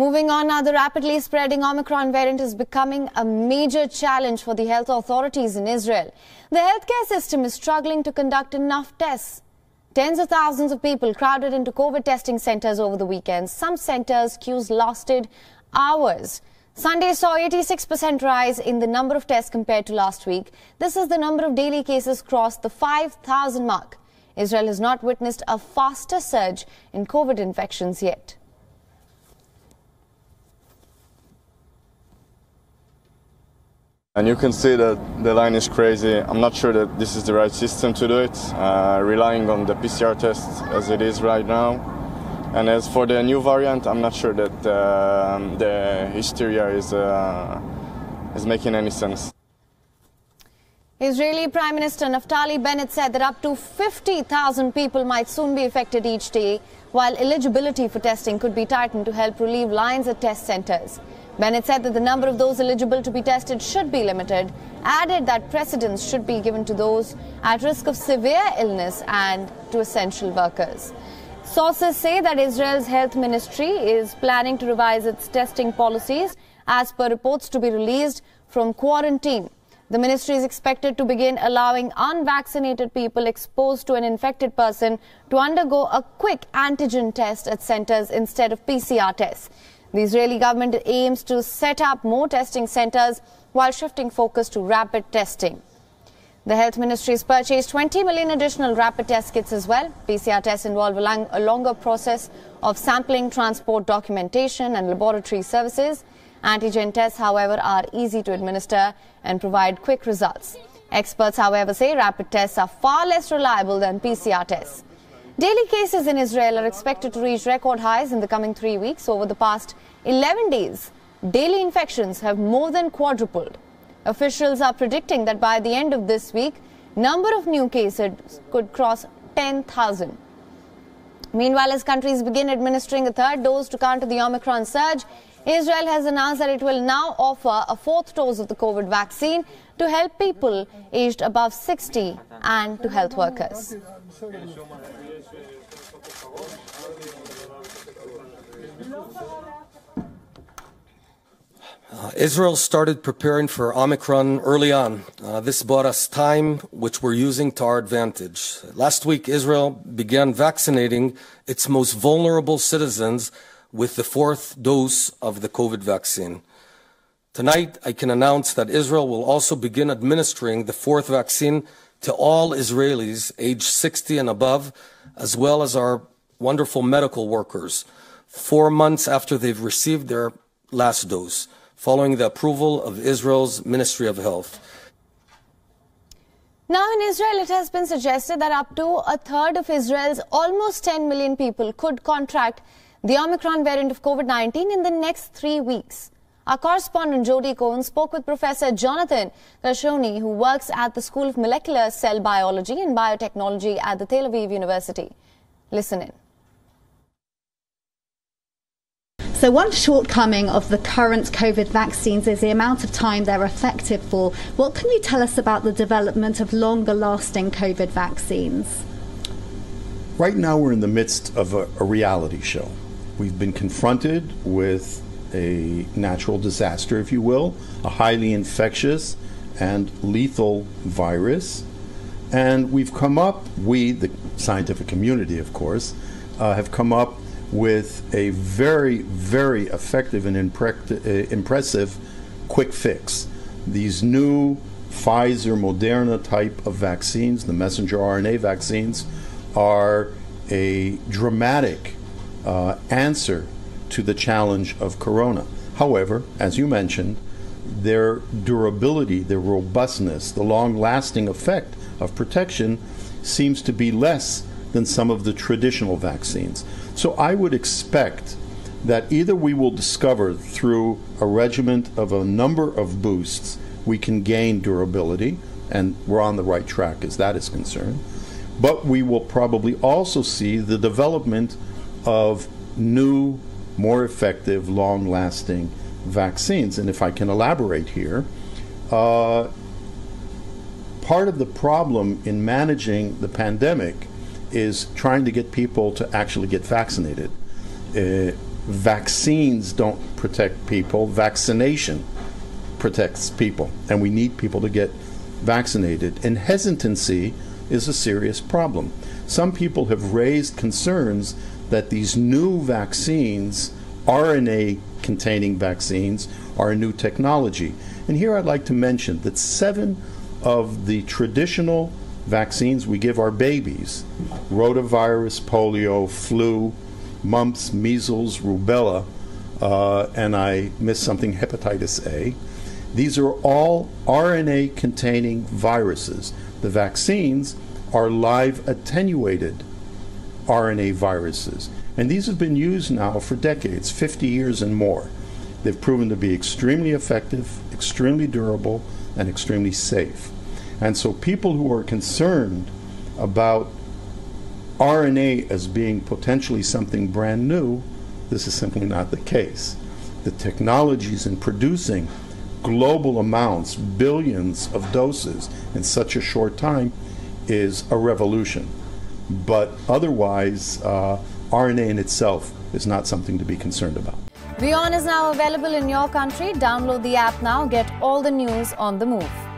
Moving on now, the rapidly spreading Omicron variant is becoming a major challenge for the health authorities in Israel. The healthcare system is struggling to conduct enough tests. Tens of thousands of people crowded into COVID testing centers over the weekend. Some centers queues lasted hours. Sunday saw 86% rise in the number of tests compared to last week. This is the number of daily cases crossed the 5,000 mark. Israel has not witnessed a faster surge in COVID infections yet. And you can see that the line is crazy. I'm not sure that this is the right system to do it, uh, relying on the PCR test as it is right now. And as for the new variant, I'm not sure that uh, the hysteria is, uh, is making any sense. Israeli Prime Minister Naftali Bennett said that up to 50,000 people might soon be affected each day, while eligibility for testing could be tightened to help relieve lines at test centers. Bennett said that the number of those eligible to be tested should be limited, added that precedence should be given to those at risk of severe illness and to essential workers. Sources say that Israel's health ministry is planning to revise its testing policies as per reports to be released from quarantine. The ministry is expected to begin allowing unvaccinated people exposed to an infected person to undergo a quick antigen test at centers instead of PCR tests. The Israeli government aims to set up more testing centers while shifting focus to rapid testing. The health ministry has purchased 20 million additional rapid test kits as well. PCR tests involve a, long, a longer process of sampling, transport, documentation and laboratory services. Antigen tests, however, are easy to administer and provide quick results. Experts, however, say rapid tests are far less reliable than PCR tests. Daily cases in Israel are expected to reach record highs in the coming three weeks. Over the past 11 days, daily infections have more than quadrupled. Officials are predicting that by the end of this week, number of new cases could cross 10,000. Meanwhile, as countries begin administering a third dose to counter the Omicron surge, Israel has announced that it will now offer a fourth dose of the COVID vaccine to help people aged above 60 and to health workers. Uh, Israel started preparing for Omicron early on. Uh, this bought us time, which we're using to our advantage. Last week, Israel began vaccinating its most vulnerable citizens with the fourth dose of the COVID vaccine. Tonight, I can announce that Israel will also begin administering the fourth vaccine to all Israelis aged 60 and above, as well as our wonderful medical workers, four months after they've received their last dose, following the approval of Israel's Ministry of Health. Now, in Israel, it has been suggested that up to a third of Israel's almost 10 million people could contract the Omicron variant of COVID 19 in the next three weeks. Our correspondent Jody Cohen spoke with Professor Jonathan Gershoni, who works at the School of Molecular Cell Biology and Biotechnology at the Tel Aviv University. Listen in. So, one shortcoming of the current COVID vaccines is the amount of time they're effective for. What can you tell us about the development of longer lasting COVID vaccines? Right now, we're in the midst of a, a reality show. We've been confronted with a natural disaster, if you will, a highly infectious and lethal virus. And we've come up, we, the scientific community, of course, uh, have come up with a very, very effective and uh, impressive quick fix. These new Pfizer Moderna type of vaccines, the messenger RNA vaccines, are a dramatic uh, answer to the challenge of corona. However, as you mentioned, their durability, their robustness, the long lasting effect of protection seems to be less than some of the traditional vaccines. So I would expect that either we will discover through a regimen of a number of boosts we can gain durability, and we're on the right track as that is concerned, but we will probably also see the development of new more effective, long lasting vaccines. And if I can elaborate here, uh, part of the problem in managing the pandemic is trying to get people to actually get vaccinated. Uh, vaccines don't protect people, vaccination protects people, and we need people to get vaccinated. And hesitancy is a serious problem. Some people have raised concerns that these new vaccines, RNA containing vaccines, are a new technology. And here I'd like to mention that seven of the traditional vaccines we give our babies rotavirus, polio, flu, mumps, measles, rubella, uh, and I missed something, hepatitis A. These are all RNA containing viruses. The vaccines are live attenuated RNA viruses. And these have been used now for decades, 50 years and more. They've proven to be extremely effective, extremely durable, and extremely safe. And so people who are concerned about RNA as being potentially something brand new, this is simply not the case. The technologies in producing global amounts, billions of doses in such a short time, is a revolution. But otherwise, uh, RNA in itself is not something to be concerned about. WION is now available in your country. Download the app now. Get all the news on the move.